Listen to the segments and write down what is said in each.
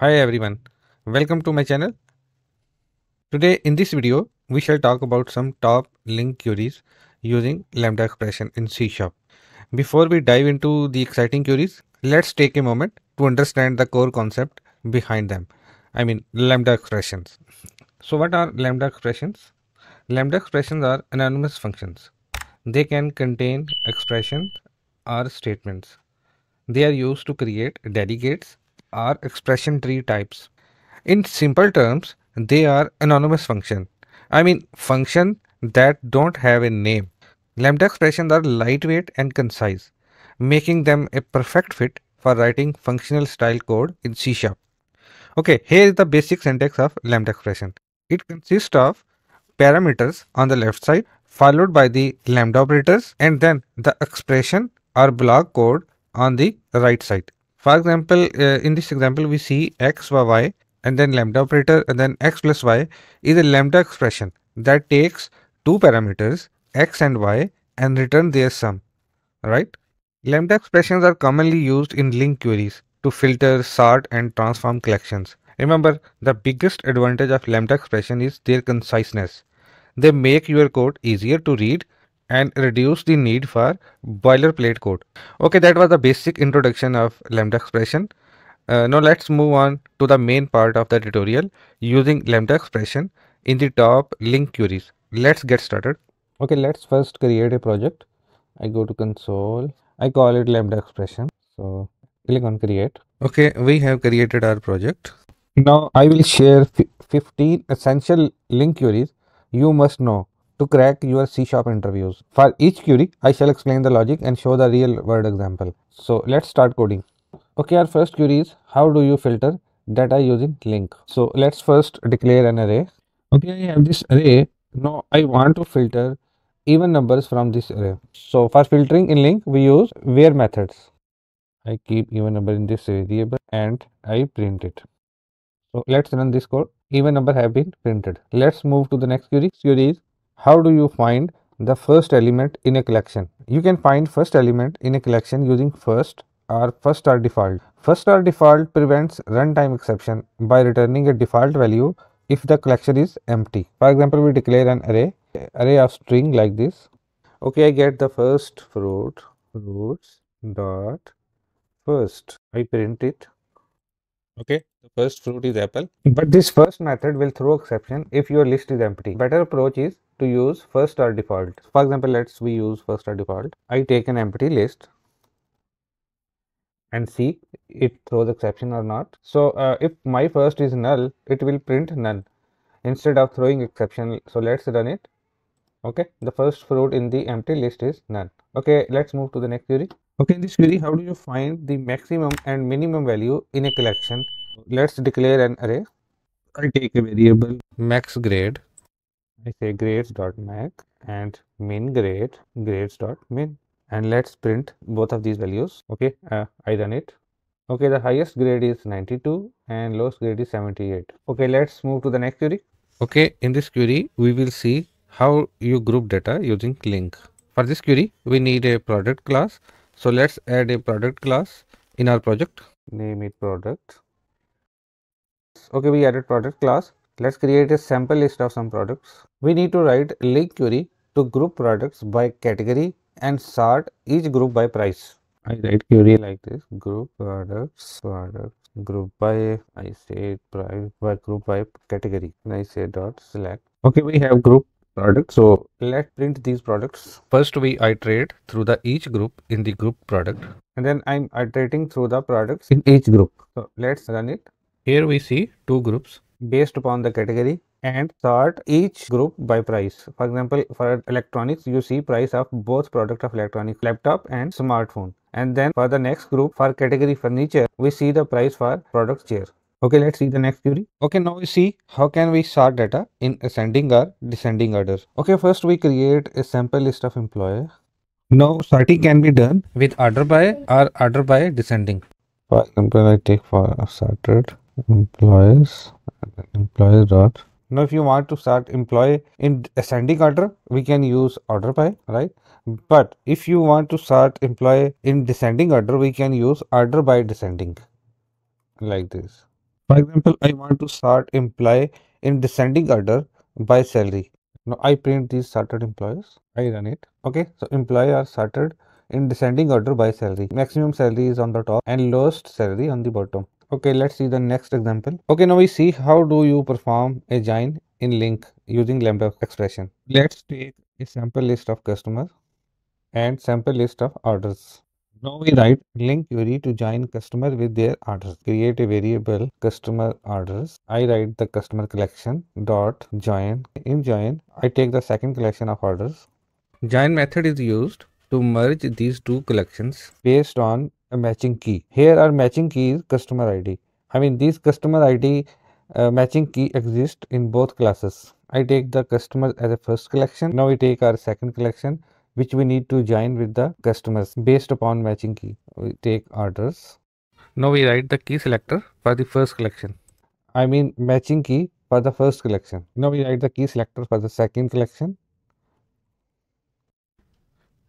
Hi everyone, welcome to my channel. Today in this video, we shall talk about some top LINQ queries using lambda expression in C Sharp. Before we dive into the exciting queries, let's take a moment to understand the core concept behind them. I mean lambda expressions. So what are lambda expressions? Lambda expressions are anonymous functions. They can contain expressions or statements. They are used to create delegates are expression tree types. In simple terms, they are anonymous function. I mean function that don't have a name. Lambda expressions are lightweight and concise, making them a perfect fit for writing functional style code in C Sharp. Okay, here is the basic syntax of lambda expression. It consists of parameters on the left side followed by the lambda operators and then the expression or block code on the right side. For example, uh, in this example, we see x by y and then lambda operator and then x plus y is a lambda expression that takes two parameters x and y and return their sum, right? Lambda expressions are commonly used in LINQ queries to filter, sort and transform collections. Remember, the biggest advantage of lambda expression is their conciseness. They make your code easier to read and reduce the need for boilerplate code. Okay, that was the basic introduction of lambda expression. Uh, now let's move on to the main part of the tutorial using lambda expression in the top LINQ queries. Let's get started. Okay, let's first create a project. I go to console. I call it lambda expression. So click on create. Okay, we have created our project. Now I will share 15 essential LINQ queries you must know to crack your C Sharp interviews. For each query, I shall explain the logic and show the real world example. So let's start coding. Okay, our first query is how do you filter data using LINQ? So let's first declare an array. Okay, I have this array. Now I want to filter even numbers from this array. So for filtering in LINQ, we use where methods. I keep even number in this variable and I print it. So let's run this code. Even number have been printed. Let's move to the next query. Query is how do you find the first element in a collection? You can find first element in a collection using first or first star default. First star default prevents runtime exception by returning a default value if the collection is empty. For example, we declare an array, array of string like this. Okay, I get the first fruit, fruits dot first. I print it. Okay, the first fruit is apple. But this first method will throw exception if your list is empty. Better approach is to use first or default. For example, let's we use first or default. I take an empty list and see it throws exception or not. So uh, if my first is null, it will print none instead of throwing exception. So let's run it. Okay, the first fruit in the empty list is none. Okay, let's move to the next query. Okay, in this query, how do you find the maximum and minimum value in a collection? Let's declare an array. I take a variable max grade I say grades dot max and min grade grades dot min. And let's print both of these values. Okay uh, I run it. Okay the highest grade is 92 and lowest grade is 78 okay let's move to the next query. Okay in this query we will see how you group data using LINQ. for this query we need a product class. So let's add a product class in our project. Name it product. Okay we added product class Let's create a sample list of some products. We need to write LINQ query to group products by category and sort each group by price. I write query like this group products products group by I say price by group by category and I say dot select. Okay, we have group products. So let's print these products. First we iterate through the each group in the group product and then I'm iterating through the products in each group. So let's run it. Here we see two groups based upon the category and sort each group by price. For example, for electronics, you see price of both product of electronic laptop and smartphone. And then for the next group, for category furniture, we see the price for product chair. Okay, let's see the next query. Okay, now we see how can we sort data in ascending or descending order. Okay, first we create a sample list of employee. Now sorting can be done with order by or order by descending. For example, I take for sorted employees employees dot now if you want to start employee in ascending order we can use order by right but if you want to start employee in descending order we can use order by descending like this For example, I want to sort employee in descending order by salary. Now I print these sorted employees. I run it. Okay, so employee are sorted in descending order by salary. Maximum salary is on the top and lowest salary on the bottom. Okay, let's see the next example. Okay, now we see how do you perform a join in LINQ using lambda expression. Let's take a sample list of customers and sample list of orders. Now we write LINQ query to join customer with their orders. Create a variable customer orders. I write the customer collection dot join. In join, I take the second collection of orders. Join method is used to merge these two collections based on a matching key. Here our matching key is customer ID. I mean these customer ID uh, matching key exist in both classes. I take the customer as a first collection. Now we take our second collection which we need to join with the customers based upon matching key. We take orders. Now we write the key selector for the first collection. I mean matching key for the first collection. Now we write the key selector for the second collection.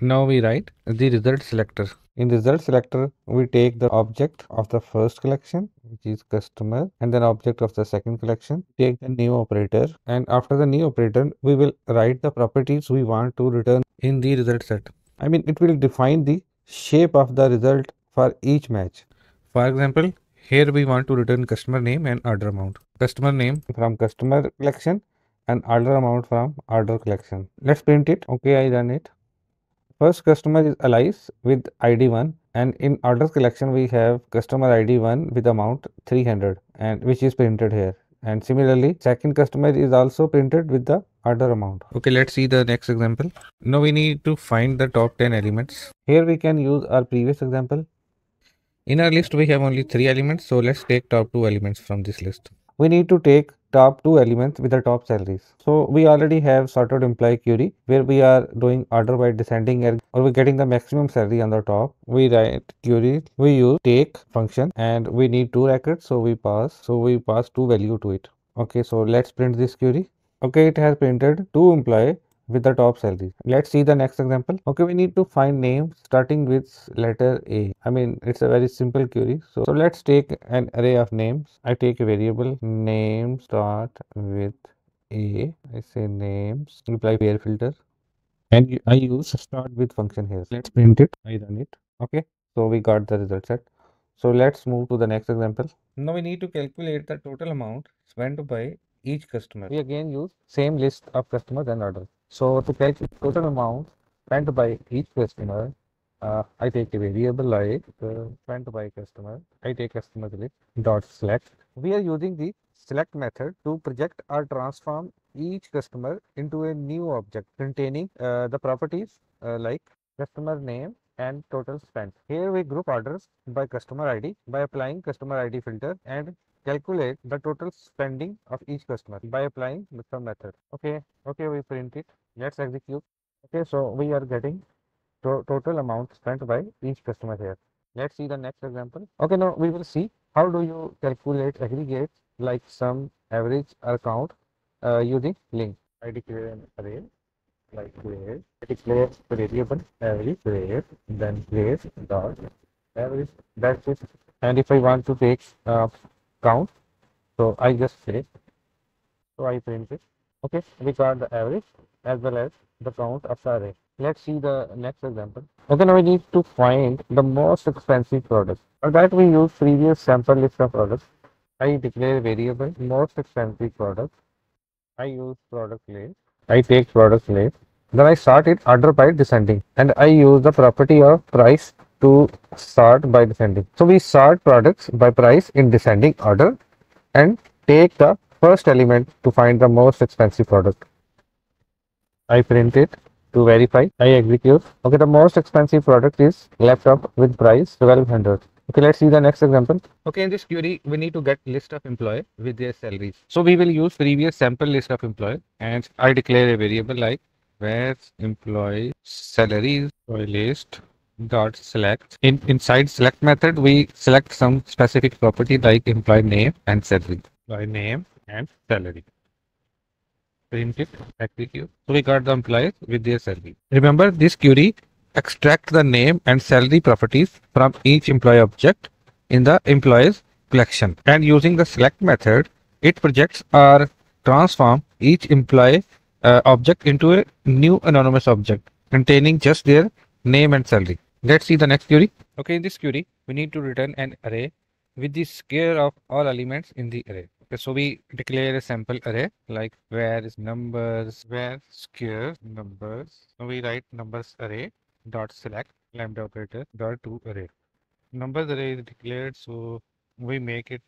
Now we write the result selector. In the result selector, we take the object of the first collection, which is customer, and then object of the second collection. Take the new operator, and after the new operator, we will write the properties we want to return in the result set. I mean, it will define the shape of the result for each match. For example, here we want to return customer name and order amount. Customer name from customer collection and order amount from order collection. Let's print it. Okay, I done it. First customer is Alice with ID 1 and in order collection we have customer ID 1 with amount 300 and which is printed here and similarly second customer is also printed with the order amount. Okay let's see the next example. Now we need to find the top 10 elements. Here we can use our previous example. In our list we have only 3 elements so let's take top 2 elements from this list. We need to take top two elements with the top salaries. So we already have sorted employee query where we are doing order by descending or we're getting the maximum salary on the top. We write query, we use take function and we need two records. So we pass, so we pass two value to it. Okay, so let's print this query. Okay, it has printed two employee with the top salary. Let's see the next example. Okay, we need to find names starting with letter A. I mean, it's a very simple query. So, so let's take an array of names. I take a variable name start with A. I say names, apply pair filter. And I use start with function here. Let's print it. I run it. Okay. So we got the result set. So let's move to the next example. Now we need to calculate the total amount spent by each customer. We again use same list of customers and orders. So to calculate total amount spent by each customer, uh, I take a variable like uh, spent by customer. I take customer dot select. We are using the select method to project or transform each customer into a new object containing uh, the properties uh, like customer name and total spent. Here we group orders by customer ID by applying customer ID filter and calculate the total spending of each customer by applying the method. Okay, okay, we print it. Let's execute. Okay so we are getting to total amount spent by each customer here. Let's see the next example. Okay now we will see how do you calculate aggregates like sum average or count uh, using LINQ. I declare an array like create i declare variable average create then create dot average that's it and if i want to take uh, count so i just say so i print it okay we got the average as well as the count of the array. Let's see the next example. Okay, now we need to find the most expensive product. For that we use previous sample list of products. I declare variable most expensive product. I use product list. I take product list. Then I sort it order by descending and I use the property of price to sort by descending. So we sort products by price in descending order and take the first element to find the most expensive product. I print it to verify. I execute. Okay, the most expensive product is laptop with price 1200. Okay, let's see the next example. Okay, in this query, we need to get list of employee with their salaries. So we will use previous sample list of employee and I declare a variable like where employee salaries employee list dot select in inside select method we select some specific property like employee name and salary employee name and salary print it, execute. So we got the employees with their salary. Remember this query extract the name and salary properties from each employee object in the employees collection. And using the select method, it projects or transform each employee uh, object into a new anonymous object containing just their name and salary. Let's see the next query. Okay, in this query, we need to return an array with the square of all elements in the array. Okay, so we declare a sample array like where is numbers, where square numbers. So we write numbers array dot select lambda operator dot to array. Numbers array is declared, so we make it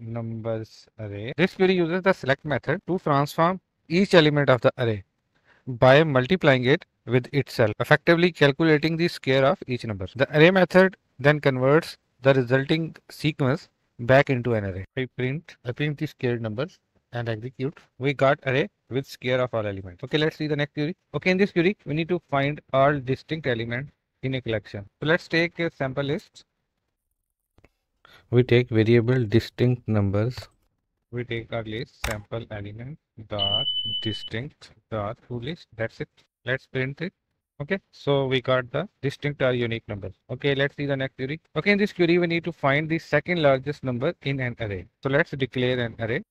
numbers array. This query uses the select method to transform each element of the array by multiplying it with itself, effectively calculating the square of each number. The array method then converts the resulting sequence back into an array. I print, I print the square numbers and execute. We got array with square of all elements. Okay, let's see the next query. Okay, in this query, we need to find all distinct elements in a collection. So let's take a sample list. We take variable distinct numbers. We take our list sample element dot distinct dot to list. That's it. Let's print it. Okay, so we got the distinct or unique numbers. Okay, let's see the next query. Okay, in this query, we need to find the second largest number in an array. So let's declare an array.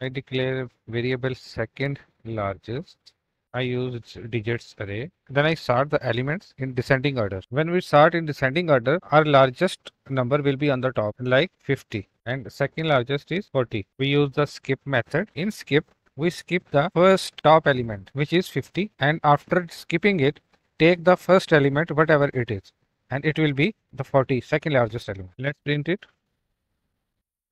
I declare variable second largest. I use its digits array. Then I sort the elements in descending order. When we sort in descending order, our largest number will be on the top, like 50. And second largest is 40. We use the skip method. In skip, we skip the first top element, which is 50. And after skipping it, take the first element, whatever it is. And it will be the 40, second largest element. Let's print it.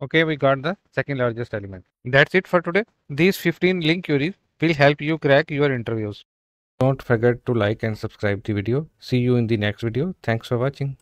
Okay, we got the second largest element. That's it for today. These 15 LINQ queries will help you crack your interviews. Don't forget to like and subscribe the video. See you in the next video. Thanks for watching.